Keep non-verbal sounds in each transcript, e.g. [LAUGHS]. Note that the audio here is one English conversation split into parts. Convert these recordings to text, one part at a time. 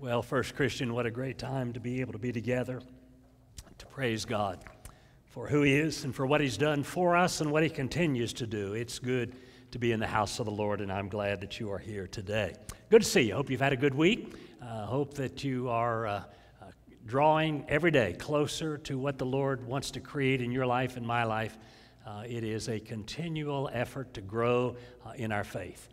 Well, First Christian, what a great time to be able to be together to praise God for who He is and for what He's done for us and what He continues to do. It's good to be in the house of the Lord, and I'm glad that you are here today. Good to see you. Hope you've had a good week. Uh, hope that you are uh, uh, drawing every day closer to what the Lord wants to create in your life and my life. Uh, it is a continual effort to grow uh, in our faith.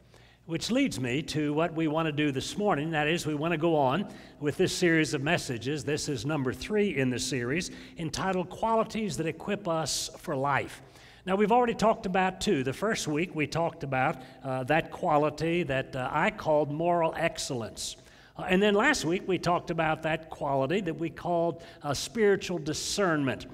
Which leads me to what we want to do this morning. That is, we want to go on with this series of messages. This is number three in the series, entitled Qualities That Equip Us for Life. Now, we've already talked about two. The first week, we talked about uh, that quality that uh, I called moral excellence. Uh, and then last week, we talked about that quality that we called uh, spiritual discernment.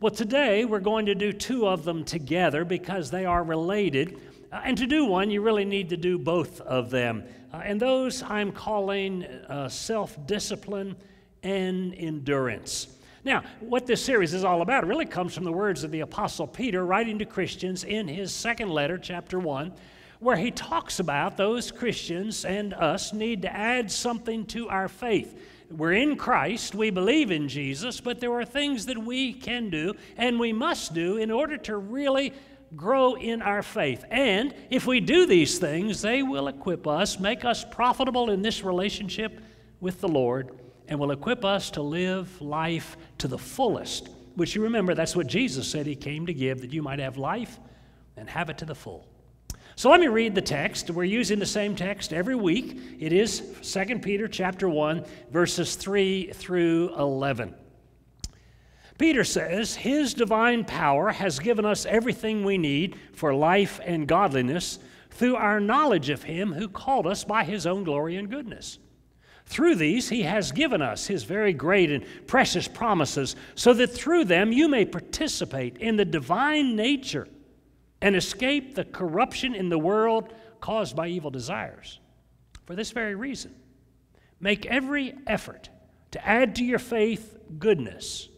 Well, today, we're going to do two of them together because they are related. Uh, and to do one, you really need to do both of them. Uh, and those I'm calling uh, self discipline and endurance. Now, what this series is all about really comes from the words of the Apostle Peter writing to Christians in his second letter, chapter 1, where he talks about those Christians and us need to add something to our faith. We're in Christ, we believe in Jesus, but there are things that we can do and we must do in order to really grow in our faith. And if we do these things, they will equip us, make us profitable in this relationship with the Lord, and will equip us to live life to the fullest. Which you remember, that's what Jesus said He came to give, that you might have life and have it to the full. So let me read the text. We're using the same text every week. It is 2 Peter chapter 1, verses 3 through 11. Peter says, His divine power has given us everything we need for life and godliness through our knowledge of Him who called us by His own glory and goodness. Through these, He has given us His very great and precious promises, so that through them you may participate in the divine nature and escape the corruption in the world caused by evil desires. For this very reason, make every effort to add to your faith goodness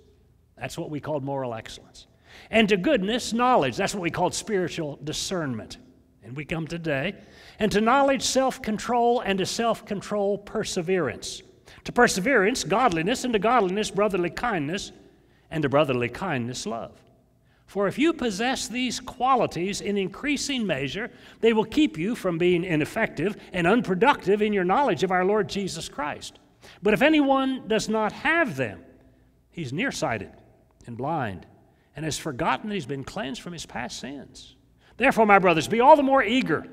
that's what we called moral excellence. And to goodness, knowledge. That's what we called spiritual discernment. And we come today. And to knowledge, self control, and to self control, perseverance. To perseverance, godliness, and to godliness, brotherly kindness, and to brotherly kindness, love. For if you possess these qualities in increasing measure, they will keep you from being ineffective and unproductive in your knowledge of our Lord Jesus Christ. But if anyone does not have them, he's nearsighted and blind, and has forgotten that he's been cleansed from his past sins. Therefore, my brothers, be all the more eager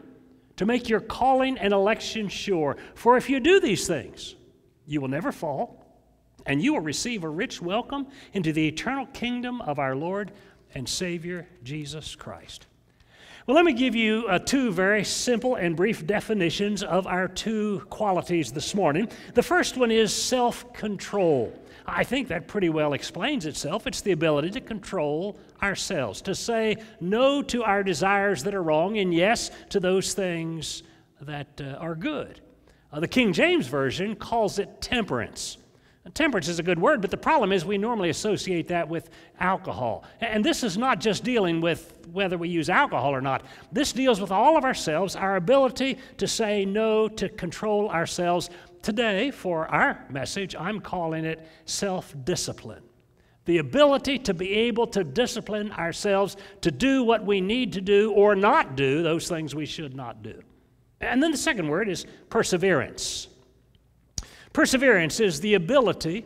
to make your calling and election sure. For if you do these things, you will never fall, and you will receive a rich welcome into the eternal kingdom of our Lord and Savior Jesus Christ. Well, let me give you uh, two very simple and brief definitions of our two qualities this morning. The first one is self control. I think that pretty well explains itself. It's the ability to control ourselves, to say no to our desires that are wrong and yes to those things that uh, are good. Uh, the King James Version calls it temperance. Temperance is a good word, but the problem is we normally associate that with alcohol. And this is not just dealing with whether we use alcohol or not. This deals with all of ourselves, our ability to say no, to control ourselves, Today, for our message, I'm calling it self discipline. The ability to be able to discipline ourselves to do what we need to do or not do those things we should not do. And then the second word is perseverance. Perseverance is the ability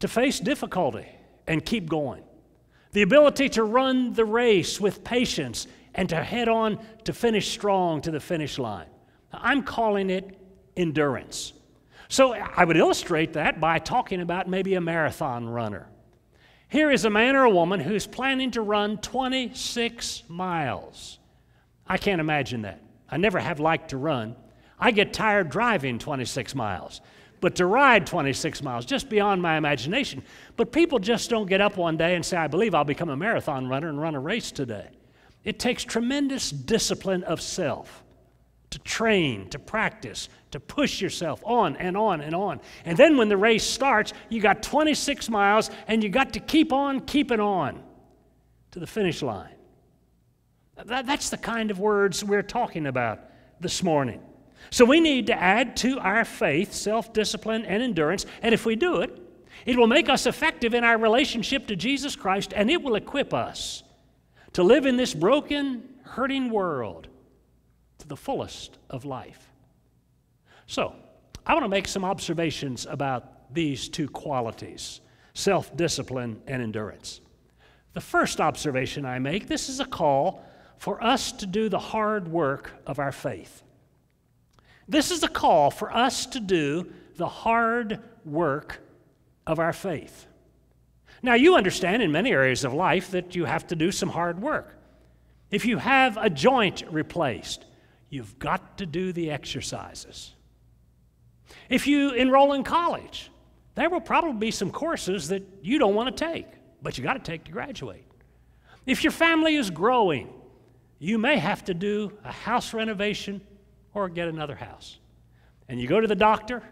to face difficulty and keep going, the ability to run the race with patience and to head on to finish strong to the finish line. I'm calling it endurance. So I would illustrate that by talking about maybe a marathon runner. Here is a man or a woman who's planning to run 26 miles. I can't imagine that. I never have liked to run. I get tired driving 26 miles. But to ride 26 miles, just beyond my imagination. But people just don't get up one day and say, I believe I'll become a marathon runner and run a race today. It takes tremendous discipline of self to train, to practice, to push yourself on and on and on. And then when the race starts, you got 26 miles and you got to keep on keeping on to the finish line. That, that's the kind of words we're talking about this morning. So we need to add to our faith self discipline and endurance, and if we do it, it will make us effective in our relationship to Jesus Christ, and it will equip us to live in this broken, hurting world to the fullest of life. So, I want to make some observations about these two qualities self discipline and endurance. The first observation I make this is a call for us to do the hard work of our faith. This is a call for us to do the hard work of our faith. Now, you understand in many areas of life that you have to do some hard work. If you have a joint replaced, you've got to do the exercises. If you enroll in college, there will probably be some courses that you don't want to take, but you got to take to graduate. If your family is growing, you may have to do a house renovation or get another house. And you go to the doctor,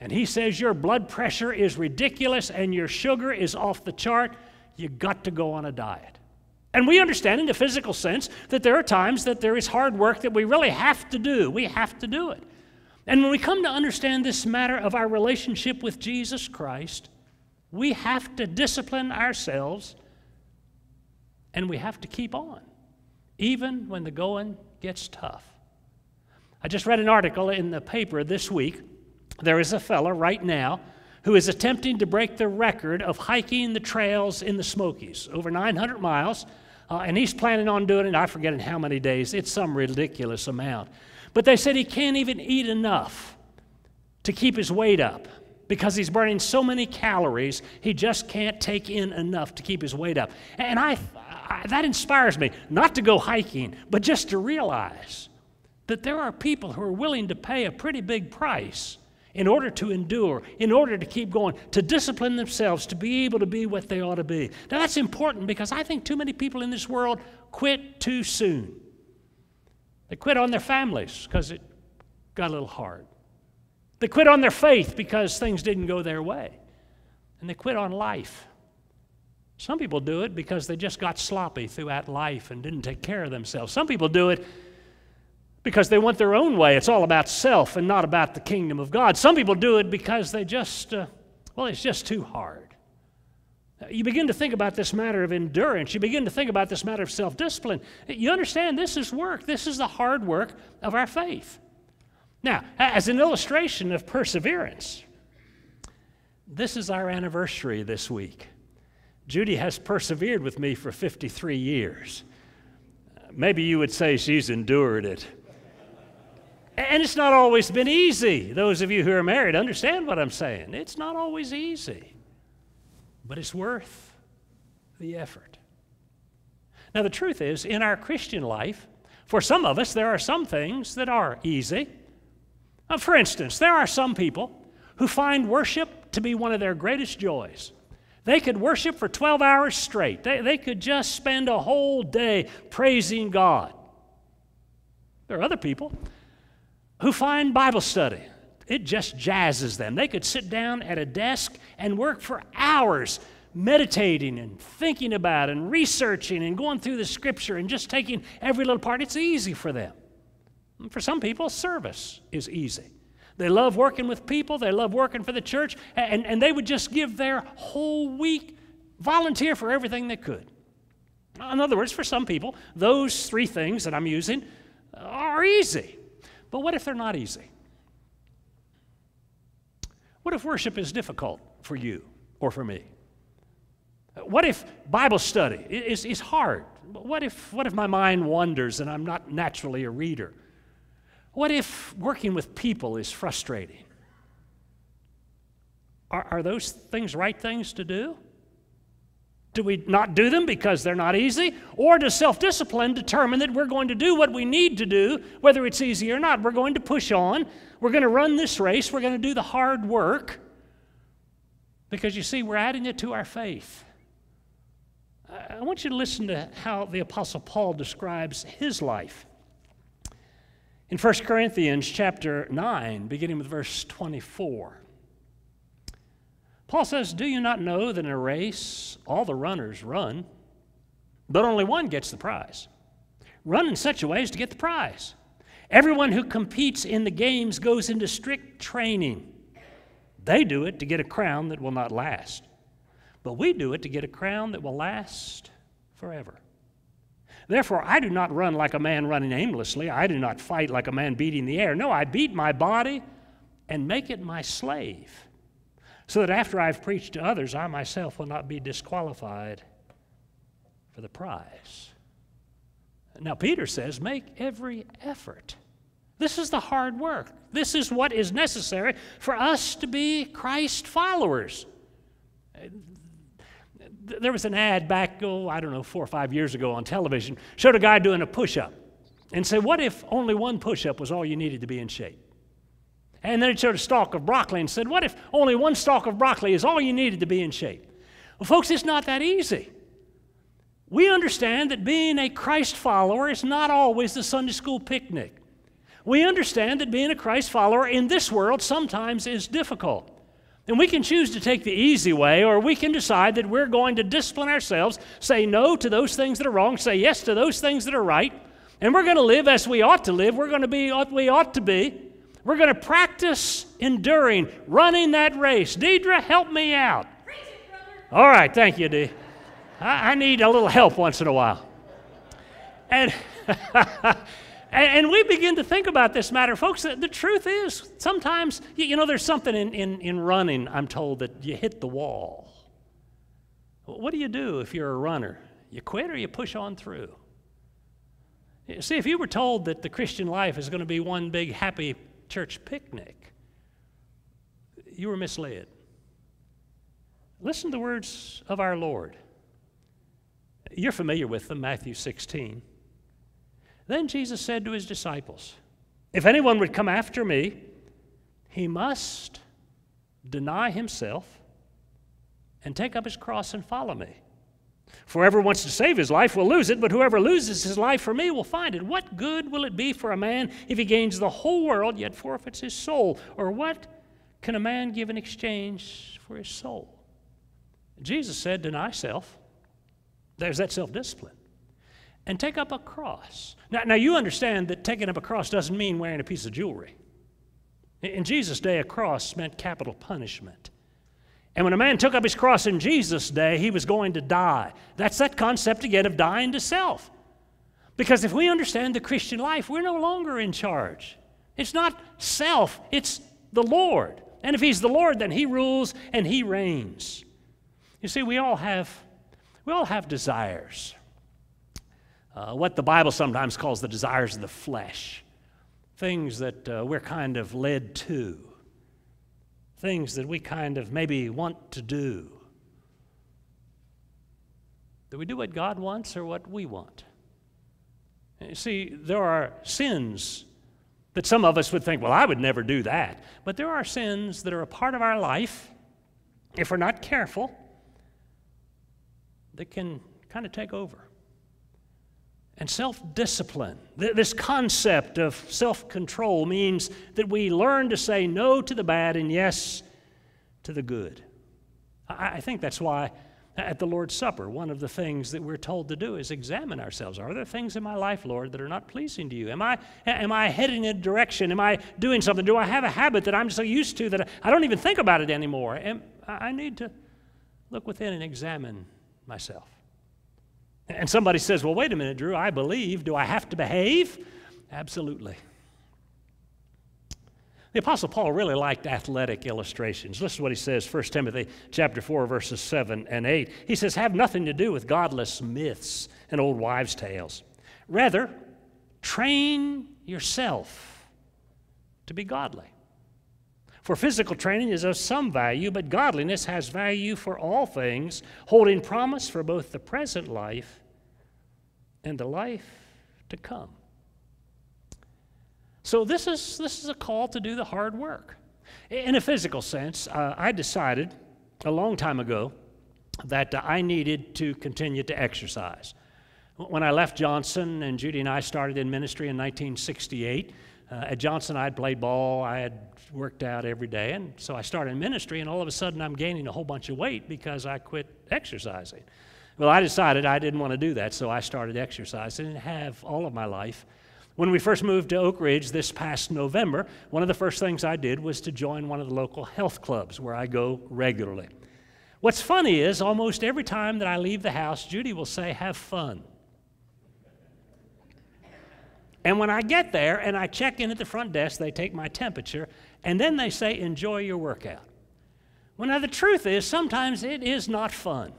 and he says your blood pressure is ridiculous and your sugar is off the chart, you got to go on a diet. And we understand in the physical sense that there are times that there is hard work that we really have to do. We have to do it. And when we come to understand this matter of our relationship with Jesus Christ, we have to discipline ourselves and we have to keep on, even when the going gets tough. I just read an article in the paper this week there is a fella right now who is attempting to break the record of hiking the trails in the Smokies, over 900 miles, uh, and he's planning on doing it, I forget in how many days. It's some ridiculous amount. But they said he can't even eat enough to keep his weight up because he's burning so many calories, he just can't take in enough to keep his weight up. And I, I that inspires me, not to go hiking, but just to realize that there are people who are willing to pay a pretty big price in order to endure, in order to keep going, to discipline themselves, to be able to be what they ought to be. Now, that's important because I think too many people in this world quit too soon. They quit on their families because it got a little hard. They quit on their faith because things didn't go their way. And they quit on life. Some people do it because they just got sloppy throughout life and didn't take care of themselves. Some people do it because they want their own way. It's all about self and not about the kingdom of God. Some people do it because they just, uh, well, it's just too hard. You begin to think about this matter of endurance. You begin to think about this matter of self discipline. You understand this is work. This is the hard work of our faith. Now, as an illustration of perseverance, this is our anniversary this week. Judy has persevered with me for 53 years. Maybe you would say she's endured it. And it's not always been easy. Those of you who are married understand what I'm saying. It's not always easy, but it's worth the effort. Now, the truth is, in our Christian life, for some of us, there are some things that are easy. For instance, there are some people who find worship to be one of their greatest joys. They could worship for 12 hours straight, they, they could just spend a whole day praising God. There are other people who find Bible study. It just jazzes them. They could sit down at a desk and work for hours meditating and thinking about and researching and going through the scripture and just taking every little part. It's easy for them. For some people, service is easy. They love working with people, they love working for the church, and, and they would just give their whole week, volunteer for everything they could. In other words, for some people, those three things that I'm using are easy. But what if they're not easy? What if worship is difficult for you or for me? What if Bible study is, is hard? What if, what if my mind wanders and I'm not naturally a reader? What if working with people is frustrating? Are, are those things right things to do? Do we not do them because they're not easy? Or does self discipline determine that we're going to do what we need to do, whether it's easy or not? We're going to push on. We're going to run this race. We're going to do the hard work. Because you see, we're adding it to our faith. I want you to listen to how the Apostle Paul describes his life. In 1 Corinthians chapter 9, beginning with verse 24. Paul says, Do you not know that in a race all the runners run, but only one gets the prize? Run in such a way as to get the prize. Everyone who competes in the games goes into strict training. They do it to get a crown that will not last, but we do it to get a crown that will last forever. Therefore, I do not run like a man running aimlessly. I do not fight like a man beating the air. No, I beat my body and make it my slave, so that after I've preached to others, I myself will not be disqualified for the prize. Now, Peter says, make every effort. This is the hard work. This is what is necessary for us to be Christ followers. There was an ad back, oh, I don't know, four or five years ago on television, showed a guy doing a push up and said, What if only one push up was all you needed to be in shape? And then it showed a stalk of broccoli and said, What if only one stalk of broccoli is all you needed to be in shape? Well, folks, it's not that easy. We understand that being a Christ follower is not always the Sunday school picnic. We understand that being a Christ follower in this world sometimes is difficult. And we can choose to take the easy way, or we can decide that we're going to discipline ourselves, say no to those things that are wrong, say yes to those things that are right, and we're going to live as we ought to live. We're going to be what we ought to be. We're going to practice enduring, running that race. Deidre, help me out. All right, thank you, Dee. I, I need a little help once in a while. And, [LAUGHS] and we begin to think about this matter. Folks, the, the truth is, sometimes, you, you know, there's something in, in, in running, I'm told, that you hit the wall. What do you do if you're a runner? You quit or you push on through? See, if you were told that the Christian life is going to be one big happy church picnic, you were misled. Listen to the words of our Lord. You're familiar with them, Matthew 16. Then Jesus said to his disciples, If anyone would come after me, he must deny himself and take up his cross and follow me. For whoever wants to save his life will lose it, but whoever loses his life for me will find it. What good will it be for a man if he gains the whole world yet forfeits his soul? Or what can a man give in exchange for his soul? Jesus said, Deny self there's that self discipline. And take up a cross. Now, now, you understand that taking up a cross doesn't mean wearing a piece of jewelry. In Jesus' day, a cross meant capital punishment. And when a man took up his cross in Jesus' day, he was going to die. That's that concept again of dying to self. Because if we understand the Christian life, we're no longer in charge. It's not self, it's the Lord. And if He's the Lord, then He rules and He reigns. You see, we all have we all have desires. Uh, what the Bible sometimes calls the desires of the flesh, things that uh, we're kind of led to, things that we kind of maybe want to do. Do we do what God wants or what we want? You see, there are sins that some of us would think, well, I would never do that. But there are sins that are a part of our life, if we're not careful, that can kind of take over. And self discipline, this concept of self control, means that we learn to say no to the bad and yes to the good. I think that's why at the Lord's Supper, one of the things that we're told to do is examine ourselves. Are there things in my life, Lord, that are not pleasing to you? Am I, am I heading in a direction? Am I doing something? Do I have a habit that I'm so used to that I don't even think about it anymore? Am, I need to look within and examine myself. And somebody says, Well, wait a minute, Drew, I believe. Do I have to behave? Absolutely. The Apostle Paul really liked athletic illustrations. Listen to what he says, 1 Timothy chapter 4, verses 7 and 8. He says, Have nothing to do with godless myths and old wives' tales. Rather, train yourself to be godly. For physical training is of some value, but godliness has value for all things, holding promise for both the present life and the life to come. So, this is, this is a call to do the hard work. In a physical sense, uh, I decided a long time ago that uh, I needed to continue to exercise. When I left Johnson and Judy and I started in ministry in 1968, uh, at Johnson, I'd played ball, I had worked out every day, and so I started in ministry, and all of a sudden I'm gaining a whole bunch of weight because I quit exercising. Well, I decided I didn't want to do that, so I started exercising and have all of my life. When we first moved to Oak Ridge this past November, one of the first things I did was to join one of the local health clubs where I go regularly. What's funny is almost every time that I leave the house, Judy will say, Have fun. And when I get there and I check in at the front desk, they take my temperature, and then they say, Enjoy your workout. Well, now the truth is, sometimes it is not fun.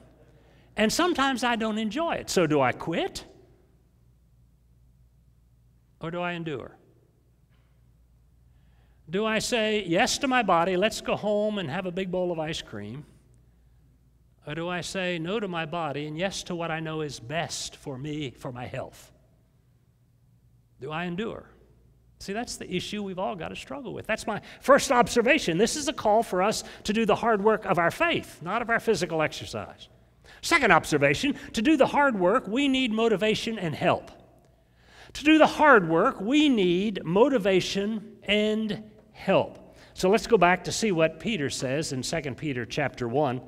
And sometimes I don't enjoy it. So do I quit? Or do I endure? Do I say yes to my body, let's go home and have a big bowl of ice cream? Or do I say no to my body and yes to what I know is best for me, for my health? Do I endure? See, that's the issue we've all got to struggle with. That's my first observation. This is a call for us to do the hard work of our faith, not of our physical exercise. Second observation to do the hard work, we need motivation and help. To do the hard work, we need motivation and help. So let's go back to see what Peter says in 2 Peter chapter 1.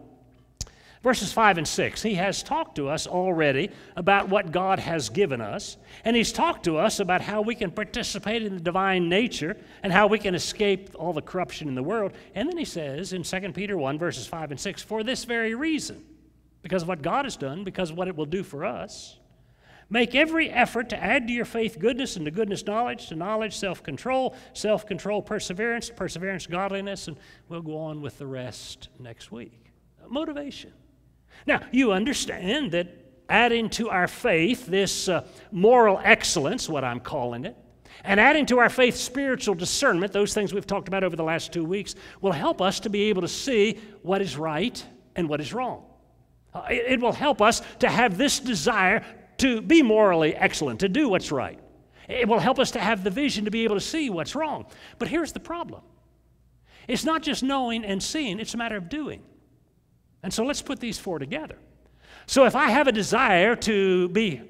Verses 5 and 6, he has talked to us already about what God has given us, and he's talked to us about how we can participate in the divine nature and how we can escape all the corruption in the world. And then he says in 2 Peter 1, verses 5 and 6, for this very reason, because of what God has done, because of what it will do for us, Make every effort to add to your faith goodness, and to goodness, knowledge, to knowledge, self control, self control, perseverance, perseverance, godliness, and we'll go on with the rest next week. Motivation. Now, you understand that adding to our faith this uh, moral excellence, what I'm calling it, and adding to our faith spiritual discernment, those things we've talked about over the last two weeks, will help us to be able to see what is right and what is wrong. Uh, it, it will help us to have this desire to be morally excellent, to do what's right. It will help us to have the vision to be able to see what's wrong. But here's the problem it's not just knowing and seeing, it's a matter of doing. And so let's put these four together. So if I have a desire to be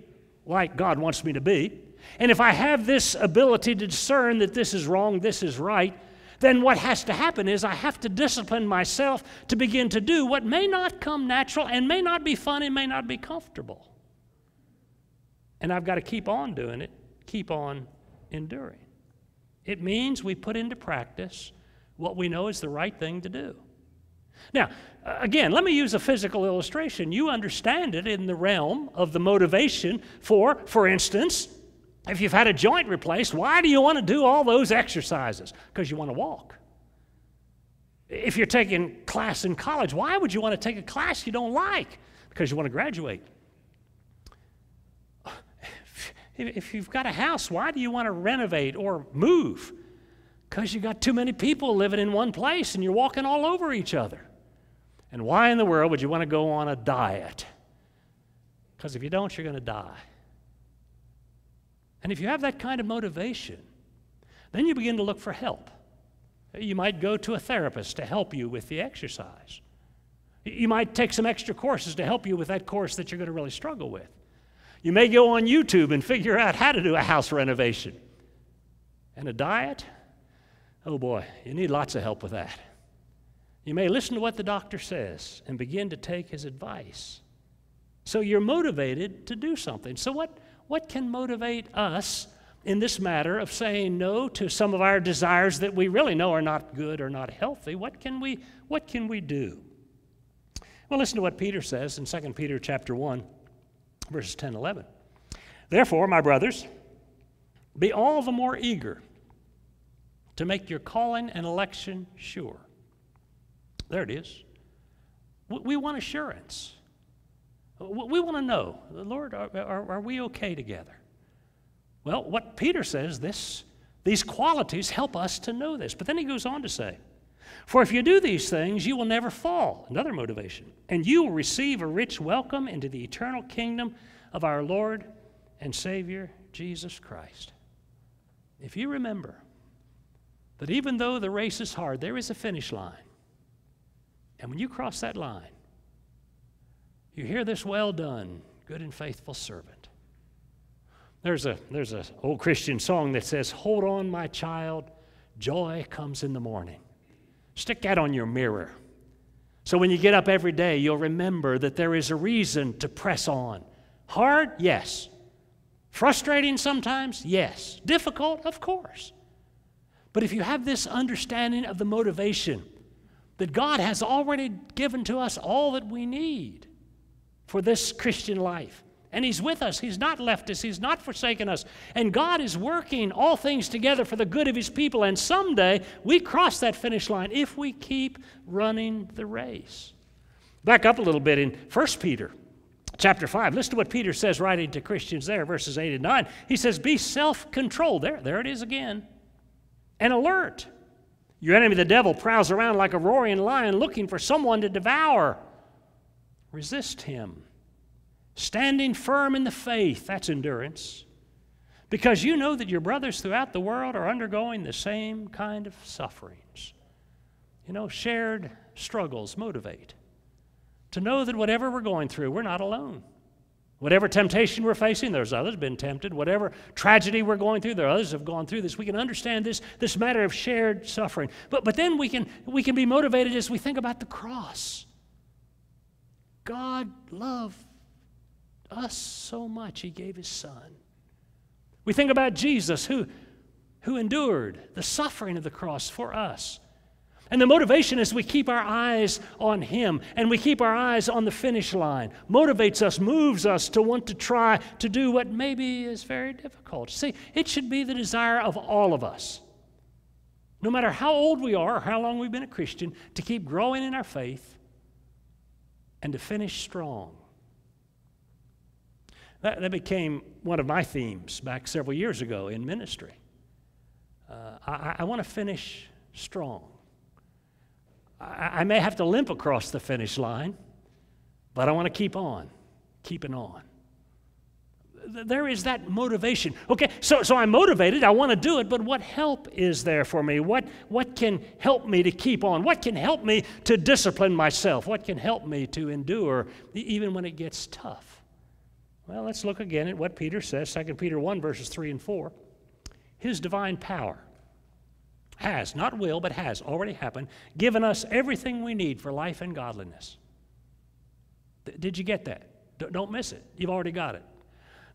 like God wants me to be, and if I have this ability to discern that this is wrong, this is right, then what has to happen is I have to discipline myself to begin to do what may not come natural and may not be fun and may not be comfortable. And I've got to keep on doing it, keep on enduring. It means we put into practice what we know is the right thing to do. Now, again, let me use a physical illustration. You understand it in the realm of the motivation for, for instance, if you've had a joint replaced, why do you want to do all those exercises? Because you want to walk. If you're taking class in college, why would you want to take a class you don't like? Because you want to graduate. [SIGHS] If you've got a house, why do you want to renovate or move? Because you've got too many people living in one place and you're walking all over each other. And why in the world would you want to go on a diet? Because if you don't, you're going to die. And if you have that kind of motivation, then you begin to look for help. You might go to a therapist to help you with the exercise. You might take some extra courses to help you with that course that you're going to really struggle with. You may go on YouTube and figure out how to do a house renovation. And a diet? Oh boy, you need lots of help with that. You may listen to what the doctor says and begin to take his advice. So you're motivated to do something. So, what, what can motivate us in this matter of saying no to some of our desires that we really know are not good or not healthy? What can we, what can we do? Well, listen to what Peter says in 2 Peter chapter 1 verses 10 11. Therefore, my brothers, be all the more eager to make your calling and election sure. There it is. We want assurance. We want to know, Lord, are, are, are, we okay together? Well, what Peter says, this, these qualities help us to know this. But then he goes on to say, for if you do these things, you will never fall. Another motivation. And you will receive a rich welcome into the eternal kingdom of our Lord and Savior, Jesus Christ. If you remember that even though the race is hard, there is a finish line. And when you cross that line, you hear this well done, good and faithful servant. There's a there's an old Christian song that says, Hold on, my child, joy comes in the morning. Stick that on your mirror. So when you get up every day, you'll remember that there is a reason to press on. Hard? Yes. Frustrating sometimes? Yes. Difficult? Of course. But if you have this understanding of the motivation that God has already given to us all that we need for this Christian life, and He's with us. He's not left us. He's not forsaken us. And God is working all things together for the good of His people. And someday we cross that finish line if we keep running the race. Back up a little bit in 1 Peter chapter 5. Listen to what Peter says writing to Christians there, verses 8 and 9. He says, Be self controlled. There, there it is again. And alert. Your enemy, the devil, prowls around like a roaring lion looking for someone to devour. Resist him Standing firm in the faith, that's endurance. Because you know that your brothers throughout the world are undergoing the same kind of sufferings. You know, shared struggles motivate. To know that whatever we're going through, we're not alone. Whatever temptation we're facing, there's others been tempted. Whatever tragedy we're going through, there are others have gone through this. We can understand this, this matter of shared suffering. But, but then we can, we can be motivated as we think about the cross. God loved us so much, he gave his son. We think about Jesus who, who endured the suffering of the cross for us. And the motivation is we keep our eyes on Him and we keep our eyes on the finish line. Motivates us, moves us to want to try to do what maybe is very difficult. See, it should be the desire of all of us, no matter how old we are or how long we've been a Christian, to keep growing in our faith and to finish strong. That, that became one of my themes back several years ago in ministry. Uh, I, I want to finish strong. I, I may have to limp across the finish line, but I want to keep on, keeping on there is that motivation. Okay, so, so I'm motivated, I want to do it, but what help is there for me? What, what can help me to keep on? What can help me to discipline myself? What can help me to endure even when it gets tough? Well, let's look again at what Peter says, 2 Peter 1, verses 3 and 4. His divine power has, not will, but has already happened, given us everything we need for life and godliness. Did you get that? Don't miss it. You've already got it.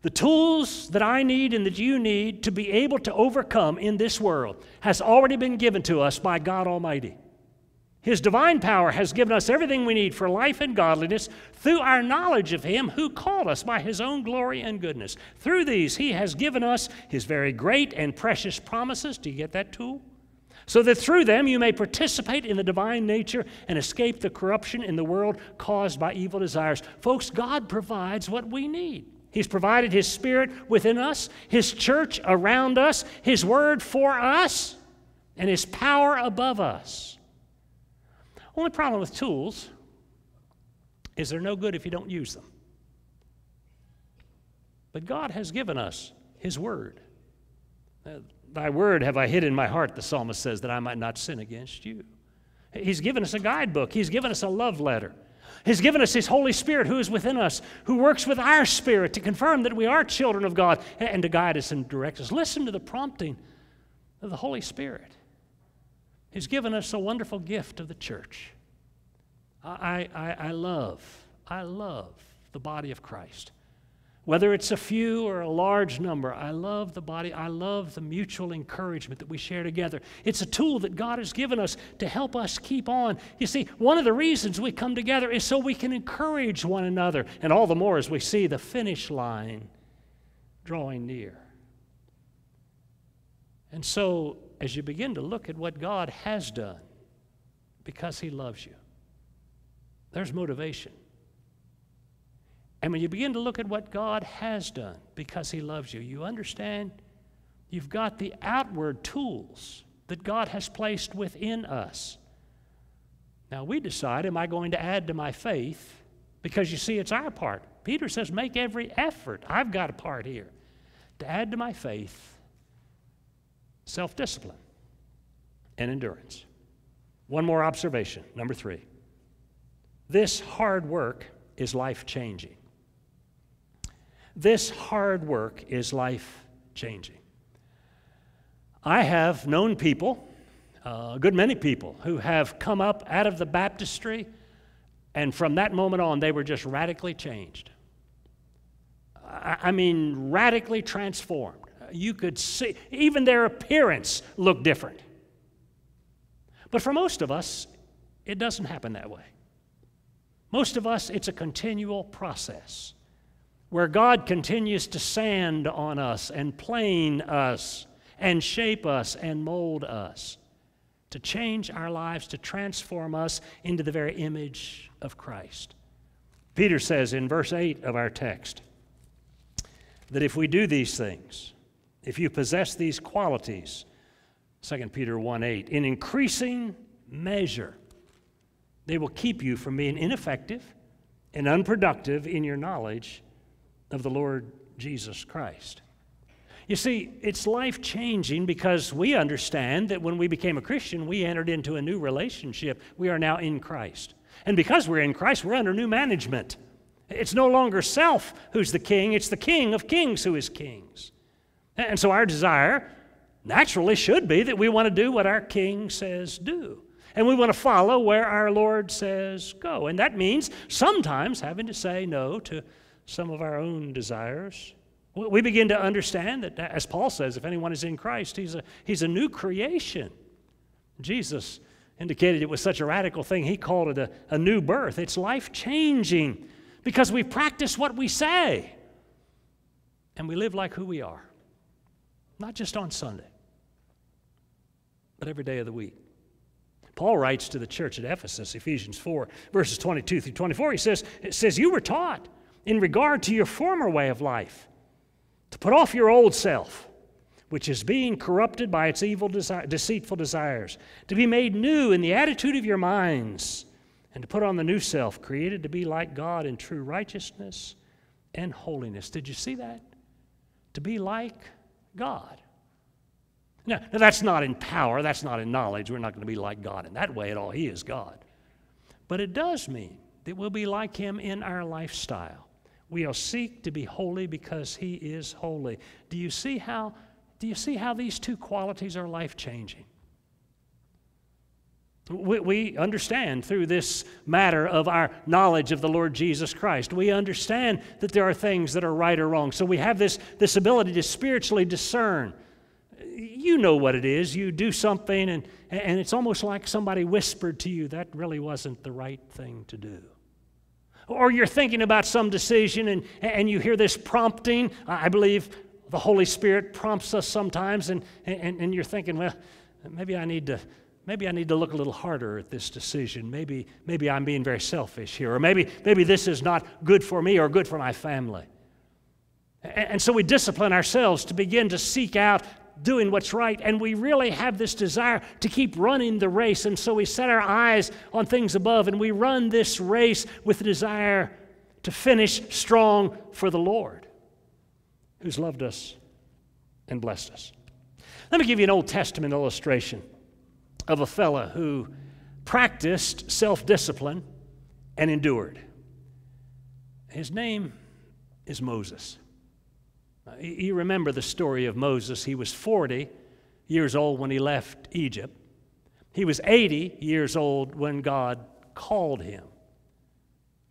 The tools that I need and that you need to be able to overcome in this world has already been given to us by God Almighty. His divine power has given us everything we need for life and godliness through our knowledge of Him who called us by His own glory and goodness. Through these, He has given us His very great and precious promises. Do you get that tool? So that through them you may participate in the divine nature and escape the corruption in the world caused by evil desires. Folks, God provides what we need. He's provided His Spirit within us, His church around us, His Word for us, and His power above us. Only problem with tools is they're no good if you don't use them. But God has given us His Word. Uh, Thy word have I hid in my heart, the psalmist says, that I might not sin against you. He's given us a guidebook, He's given us a love letter. He's given us His Holy Spirit who is within us, who works with our spirit to confirm that we are children of God and to guide us and direct us. Listen to the prompting of the Holy Spirit. He's given us a wonderful gift of the church. I, I, I love, I love the body of Christ. Whether it's a few or a large number, I love the body. I love the mutual encouragement that we share together. It's a tool that God has given us to help us keep on. You see, one of the reasons we come together is so we can encourage one another, and all the more as we see the finish line drawing near. And so, as you begin to look at what God has done because He loves you. There's motivation. And when you begin to look at what God has done because He loves you, you understand you've got the outward tools that God has placed within us. Now we decide, am I going to add to my faith? Because you see, it's our part. Peter says, make every effort. I've got a part here to add to my faith self discipline, and endurance. One more observation, number three. This hard work is life changing. This hard work is life changing. I have known people, uh, a good many people, who have come up out of the baptistry, and from that moment on, they were just radically changed. I mean, radically transformed. You could see, even their appearance looked different. But for most of us, it doesn't happen that way. Most of us, it's a continual process where God continues to sand on us and plane us and shape us and mold us to change our lives, to transform us into the very image of Christ. Peter says in verse 8 of our text that if we do these things, if you possess these qualities, 2 Peter 1 8, in increasing measure, they will keep you from being ineffective and unproductive in your knowledge of the Lord Jesus Christ. You see, it's life changing because we understand that when we became a Christian, we entered into a new relationship. We are now in Christ. And because we're in Christ, we're under new management. It's no longer self who's the king, it's the king of kings who is kings. And so our desire naturally should be that we want to do what our king says do. And we want to follow where our Lord says go. And that means sometimes having to say no to some of our own desires. We begin to understand that, as Paul says, if anyone is in Christ, he's a, he's a new creation. Jesus indicated it was such a radical thing, he called it a, a new birth. It's life changing because we practice what we say and we live like who we are, not just on Sunday, but every day of the week. Paul writes to the church at Ephesus, Ephesians 4, verses 22 through 24. He says, It says, You were taught in regard to your former way of life to put off your old self, which is being corrupted by its evil, desi- deceitful desires, to be made new in the attitude of your minds, and to put on the new self, created to be like God in true righteousness and holiness. Did you see that? To be like God. Now, now, that's not in power, that's not in knowledge. We're not going to be like God in that way at all. He is God. But it does mean that we'll be like Him in our lifestyle. We'll seek to be holy because He is holy. Do you see how, do you see how these two qualities are life changing? We, we understand through this matter of our knowledge of the Lord Jesus Christ. We understand that there are things that are right or wrong. So we have this, this ability to spiritually discern you know what it is. You do something, and, and it's almost like somebody whispered to you, that really wasn't the right thing to do. Or you're thinking about some decision, and, and you hear this prompting. I believe the Holy Spirit prompts us sometimes, and, and, and you're thinking, well, maybe I need to. Maybe I need to look a little harder at this decision. Maybe, maybe I'm being very selfish here. Or maybe, maybe this is not good for me or good for my family. And so we discipline ourselves to begin to seek out doing what's right, and we really have this desire to keep running the race. And so we set our eyes on things above, and we run this race with the desire to finish strong for the Lord, who's loved us and blessed us. Let me give you an Old Testament illustration of a fellow who practiced self discipline and endured. His name is Moses. Uh, you remember the story of Moses. He was 40 years old when he left Egypt. He was 80 years old when God called him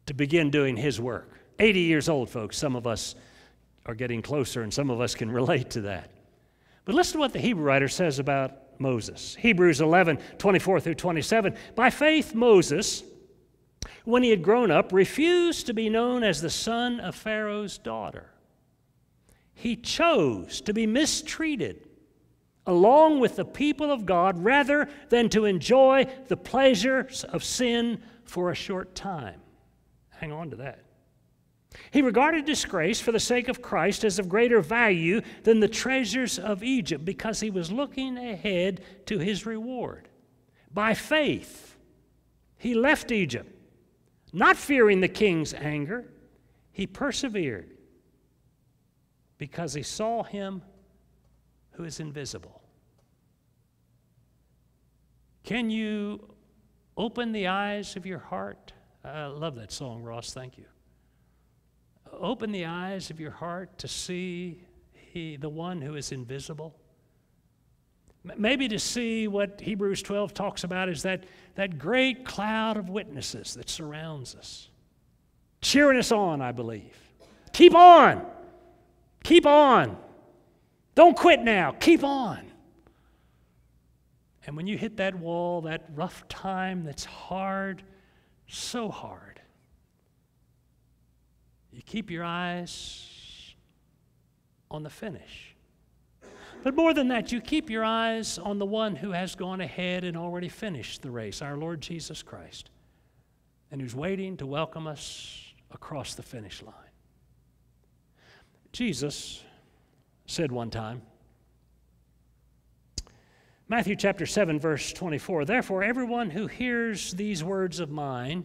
to begin doing his work. 80 years old, folks. Some of us are getting closer, and some of us can [LAUGHS] relate to that. But listen to what the Hebrew writer says about Moses. Hebrews 11, 24 through 27. By faith, Moses, when he had grown up, refused to be known as the son of Pharaoh's daughter he chose to be mistreated along with the people of God rather than to enjoy the pleasures of sin for a short time. Hang on to that. He regarded disgrace for the sake of Christ as of greater value than the treasures of Egypt because he was looking ahead to his reward. By faith, he left Egypt, not fearing the king's anger. He persevered because he saw him who is invisible. Can you open the eyes of your heart? I love that song, Ross. Thank you. Open the eyes of your heart to see he, the one who is invisible. Maybe to see what Hebrews 12 talks about is that, that great cloud of witnesses that surrounds us, cheering us on, I believe. Keep on. Keep on. Don't quit now. Keep on. And when you hit that wall, that rough time that's hard, so hard, you keep your eyes on the finish. But more than that, you keep your eyes on the one who has gone ahead and already finished the race, our Lord Jesus Christ, and who's waiting to welcome us across the finish line. Jesus said one time, Matthew chapter 7, verse 24, Therefore, everyone who hears these words of mine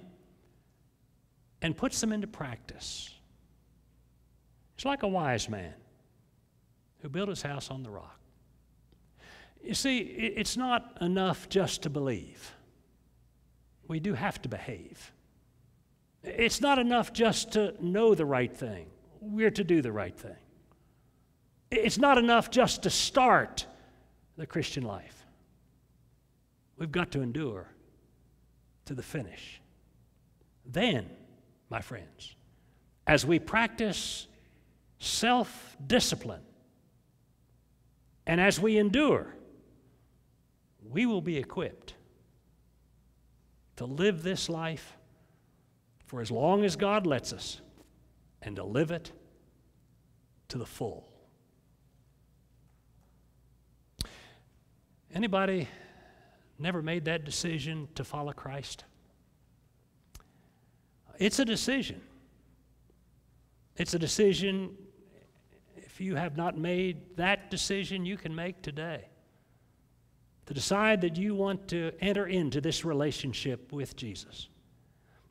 and puts them into practice is like a wise man who built his house on the rock. You see, it's not enough just to believe. We do have to behave. It's not enough just to know the right thing. We're to do the right thing. It's not enough just to start the Christian life. We've got to endure to the finish. Then, my friends, as we practice self discipline, and as we endure, we will be equipped to live this life for as long as God lets us and to live it to the full. Anybody never made that decision to follow Christ? It's a decision. It's a decision if you have not made that decision, you can make today. To decide that you want to enter into this relationship with Jesus.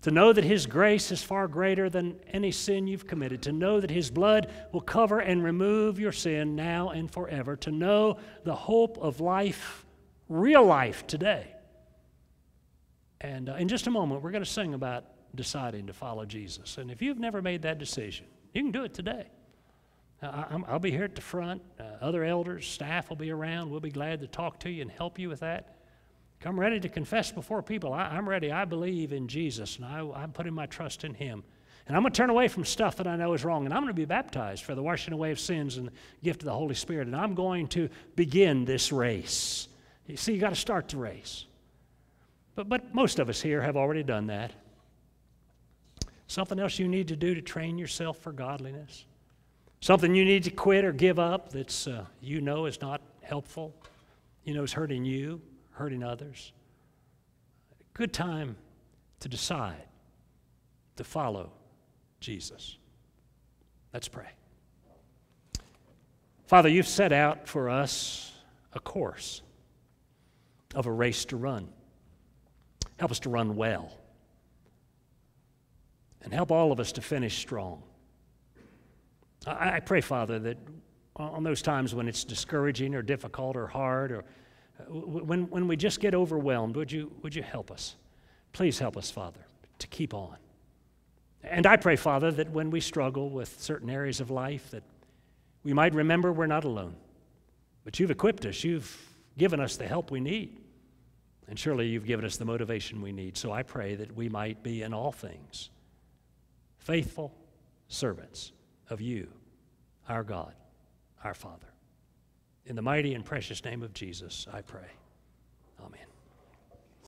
To know that His grace is far greater than any sin you've committed. To know that His blood will cover and remove your sin now and forever. To know the hope of life, real life today. And uh, in just a moment, we're going to sing about deciding to follow Jesus. And if you've never made that decision, you can do it today. I, will be here at the front. Uh, other elders, staff will be around. We'll be glad to talk to you and help you with that. Come ready to confess before people. I, am ready. I believe in Jesus, and I, I'm putting my trust in Him. And I'm going to turn away from stuff that I know is wrong, and I'm going to be baptized for the washing away of sins and the gift of the Holy Spirit. And I'm going to begin this race. You see, you got to start the race. But, but most of us here have already done that. Something else you need to do to train yourself for godliness? Something you need to quit or give up that's uh, you know is not helpful, you know is hurting you, hurting others. Good time to decide to follow Jesus. Let's pray. Father, you've set out for us a course of a race to run. Help us to run well. And help all of us to finish strong. I, pray, Father, that on those times when it's discouraging or difficult or hard or Uh, when, when we just get overwhelmed, would you, would you help us? Please help us, Father, to keep on. And I pray, Father, that when we struggle with certain areas of life, that we might remember we're not alone. But you've equipped us, you've given us the help we need. And surely you've given us the motivation we need. So I pray that we might be in all things faithful servants of you, our God, our Father. In the mighty and precious name of Jesus, I pray.